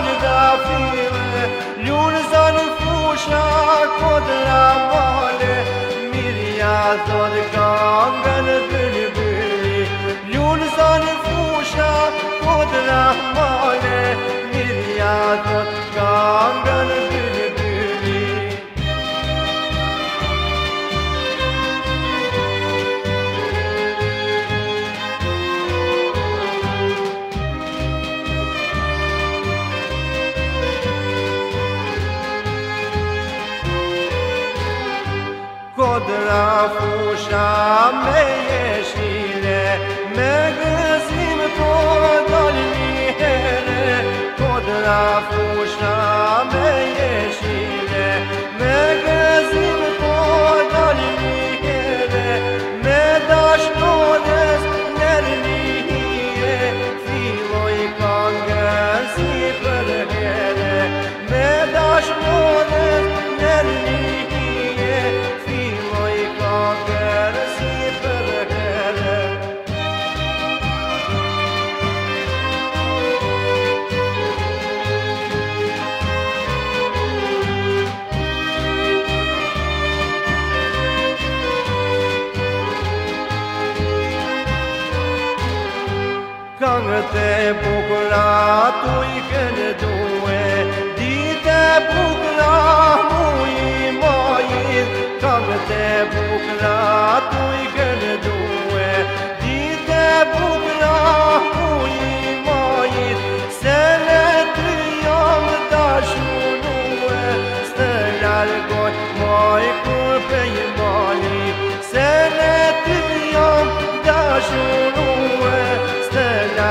جان رفیقه لون زن فوشک خود رماله میری از دادگان بره بری بری لون زن فوشک خود رماله خود رفت و شم بهش میره shangët e bukra tu i kënë di te bukra mu i majit Shangët te bukra tu i kënë di te bukra mu i majit Se në ty jam të shunue Së në largoj moj kur moj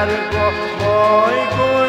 servo, voi con